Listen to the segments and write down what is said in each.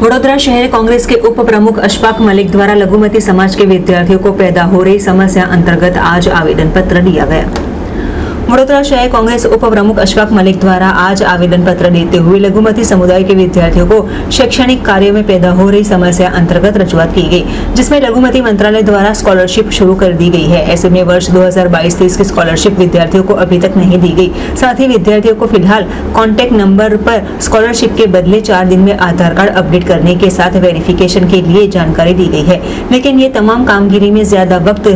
वडोदरा शहर कांग्रेस के उप प्रमुख अशफाक मलिक द्वारा लघुमती समाज के विद्यार्थियों को पैदा हो रही समस्या अंतर्गत आज आवेदन पत्र दिया गया वडोदरा शहर कांग्रेस उप प्रमुख अशफाक मलिक द्वारा आज आवेदन पत्र देते हुए लघुमती समुदाय के विद्यार्थियों को शैक्षणिक कार्य में पैदा हो रही समस्या अंतर्गत रजुआत की गई जिसमें लघुमती मंत्रालय द्वारा स्कॉलरशिप शुरू कर दी गई है ऐसे में वर्ष 2022-23 की स्कॉलरशिप विद्यार्थियों को अभी तक नहीं दी गई साथ ही विद्यार्थियों को फ़िलहाल कॉन्टेक्ट नंबर पर स्कॉलरशिप के बदले चार दिन में आधार कार्ड अपडेट करने के साथ वेरिफिकेशन के लिए जानकारी दी गई है लेकिन ये तमाम कामगिरी में ज़्यादा वक्त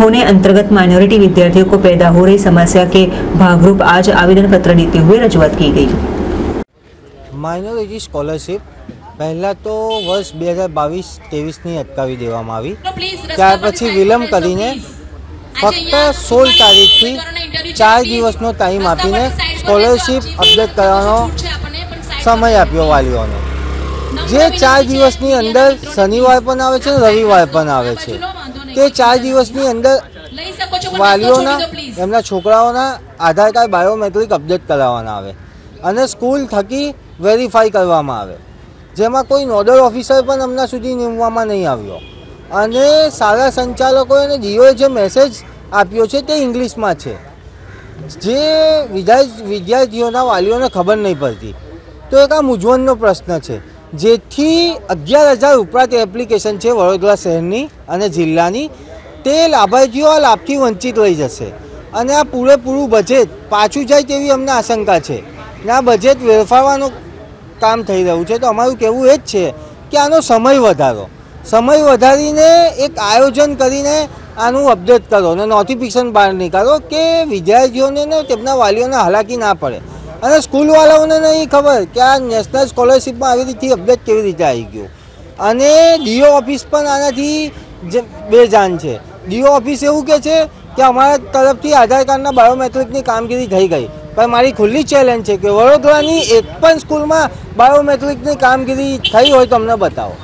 होने अंतर्गत माइनॉरिटी विद्यार्थियों को पैदा हो रही समस्या के भागरूप आज आवेदन पत्र देते हुए रजूआत की गई માઇનોરિટી સ્કોલરશિપ પહેલાં તો વર્ષ બે હજાર બાવીસ ત્રેવીસની અટકાવી દેવામાં આવી ત્યાર પછી વિલંબ કરીને ફક્ત સોળ તારીખથી ચાર દિવસનો ટાઈમ આપીને સ્કોલરશિપ અપડેટ કરવાનો સમય આપ્યો વાલીઓને જે ચાર દિવસની અંદર શનિવાર પણ આવે છે રવિવાર પણ આવે છે તે ચાર દિવસની અંદર વાલીઓના એમના છોકરાઓના આધાર કાર્ડ, બાયોમેટ્રિક અપડેટ કરાવવાના આવે. અને સ્કૂલ થકી વેરીફાઈ કરવામાં આવે. જેમાં કોઈ નોડલ ઓફિસર પણ હમણાં સુધી નીમવામાં નહીં આવ્યો. અને સારા સંચાલકોએ ડીઓએ જે મેસેજ આપ્યો છે તે ઇંગ્લિશમાં છે. જે વિદ્યા વિદ્યાર્થીઓના વાલીઓને ખબર નહીં પડતી. તો એક આ મૂંઝવણનો પ્રશ્ન છે. જેથી અગિયાર હજાર ઉપરાંત એપ્લિકેશન છે વડોદરા શહેરની અને જિલ્લાની. તે લાભાર્થીઓ આ લાભથી વંચિત રહી જશે. અને આ પૂરેપૂરું બજેટ પાછું જાય તેવી અમને આશંકા છે. ને આ બજેટ વેરફાવવાનું કામ થઈ રહ્યું છે, તો અમારું કહેવું એ જ છે કે આનો સમય વધારો. સમય વધારીને એક આયોજન કરીને આનું અપડેટ કરો અને નોટિફિકેશન બહાર નીકાળો કે વિદ્યાર્થીઓને ને તેમના વાલીઓને હાલાકી ના પડે. અને સ્કૂલવાળાઓને નહીં ખબર કે આ નેશનલ સ્કોલરશિપમાં આવી રીતે અપડેટ કેવી રીતે આવી ગયું. અને ડીઓ ઓફિસ પણ આનાથી બેજાન છે. ડીઓ ઓફિસ એવું કહે છે કે અમારા તરફથી આધાર કાર્ડના બાયોમેટ્રિકની કામગીરી થઈ ગઈ. પણ મારી ખુલ્લી ચેલેન્જ છે કે વડોદરાની એક પણ સ્કૂલમાં બાયોમેટ્રિકની કામગીરી થઈ હોય તો અમને બતાવો.